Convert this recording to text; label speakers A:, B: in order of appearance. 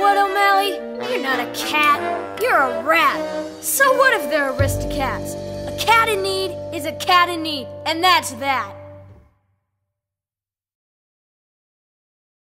A: what, O'Malley? You're not a cat, you're a rat. So what if they're aristocrats? A cat in need is a cat in need, and that's that.